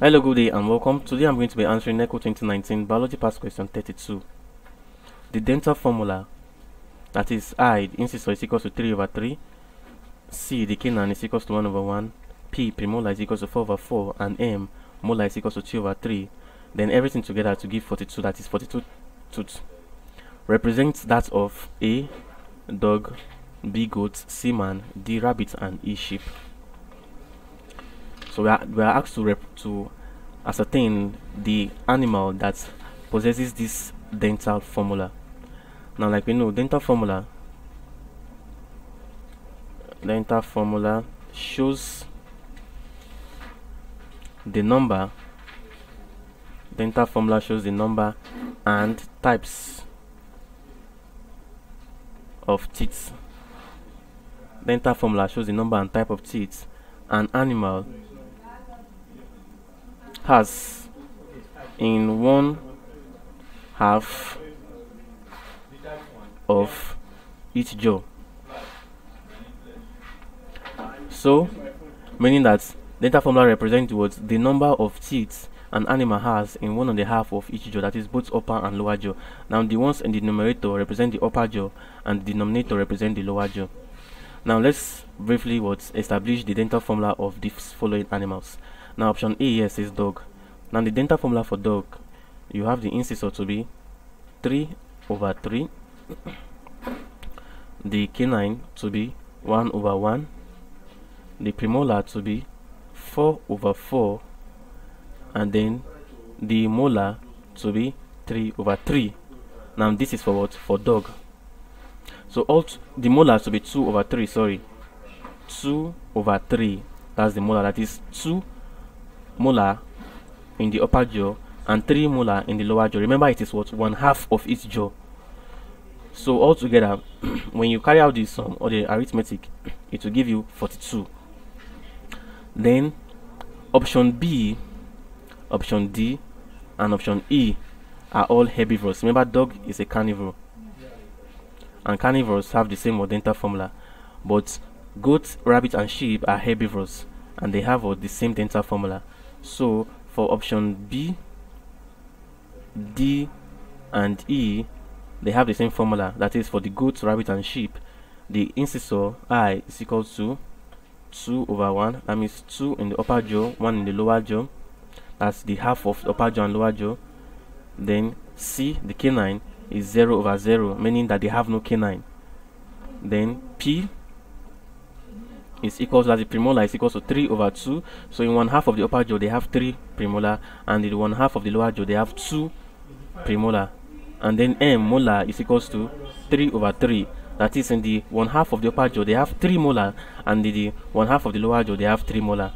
Hello, good day and welcome. Today I'm going to be answering NECO 2019 Biology Past Question 32. The dental formula, that is I, the incisor is equal to 3 over 3, C, the canine is equal to 1 over 1, P, premolar is equal to 4 over 4, and M, molar is equal to 2 over 3. Then everything together to give 42, that is 42 tooth. Represents that of A, dog, B, goat, C, man, D, rabbit, and E, sheep. So we are, we are asked to, rep, to ascertain the animal that possesses this dental formula. Now, like we know, dental formula, dental formula shows the number. Dental formula shows the number and types of teeth. Dental formula shows the number and type of teeth an animal has in one half of each jaw. So, meaning that dental formula represents what the number of teeth an animal has in one and a half of each jaw, that is both upper and lower jaw. Now, the ones in the numerator represent the upper jaw, and the denominator represent the lower jaw. Now, let's briefly what establish the dental formula of these following animals. Now option A yes is dog. Now the dental formula for dog, you have the incisor to be 3 over 3, the canine to be 1 over 1, the premolar to be 4 over 4, and then the molar to be 3 over 3. Now this is for what? For dog. So all the molar to be 2 over 3, sorry. 2 over 3. That's the molar. That is 2 molar in the upper jaw and 3 molar in the lower jaw. Remember it is what? One half of each jaw. So altogether, when you carry out this sum or the arithmetic, it will give you 42. Then option B, option D, and option E are all herbivores. Remember dog is a carnivore. And carnivores have the same dental formula. But goats, rabbit, and sheep are herbivores and they have uh, the same dental formula. So for option B, D, and E, they have the same formula. That is for the goat, rabbit, and sheep. The incisor I is equal to 2 over 1. That means 2 in the upper jaw, 1 in the lower jaw. That's the half of the upper jaw and lower jaw. Then C, the canine, is 0 over 0, meaning that they have no canine. Then P is equal to that the premolar is equal to 3 over 2 so in one half of the upper jaw they have 3 premolar and in one half of the lower jaw they have 2 premolar. And then m molar is equals to 3 over 3 that is in the one half of the upper jaw they have 3 molar and in the one half of the lower jaw they have 3 molar.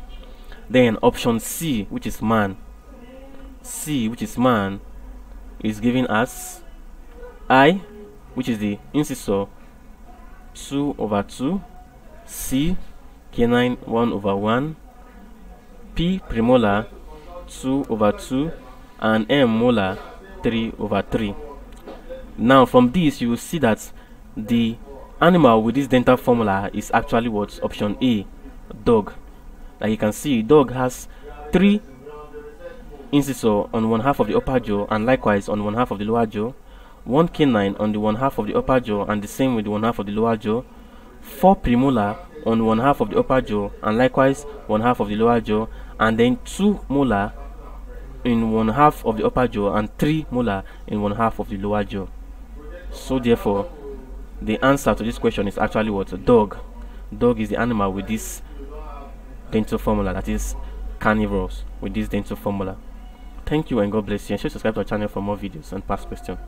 Then option c which is man c which is man is giving us i which is the incisor 2 over 2 c canine 1 over 1, P premolar 2 over 2, and M molar 3 over 3. Now from this you will see that the animal with this dental formula is actually what option A, dog. Like you can see, dog has 3 incisor on one half of the upper jaw and likewise on one half of the lower jaw, one canine on the one half of the upper jaw and the same with the one half of the lower jaw, 4 premolar on one half of the upper jaw and likewise one half of the lower jaw and then two molar in one half of the upper jaw and three molar in one half of the lower jaw. So therefore the answer to this question is actually what? A dog. Dog is the animal with this dental formula that is carnivores with this dental formula. Thank you and god bless you. And subscribe to our channel for more videos and past questions